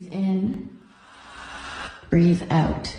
In, breathe out.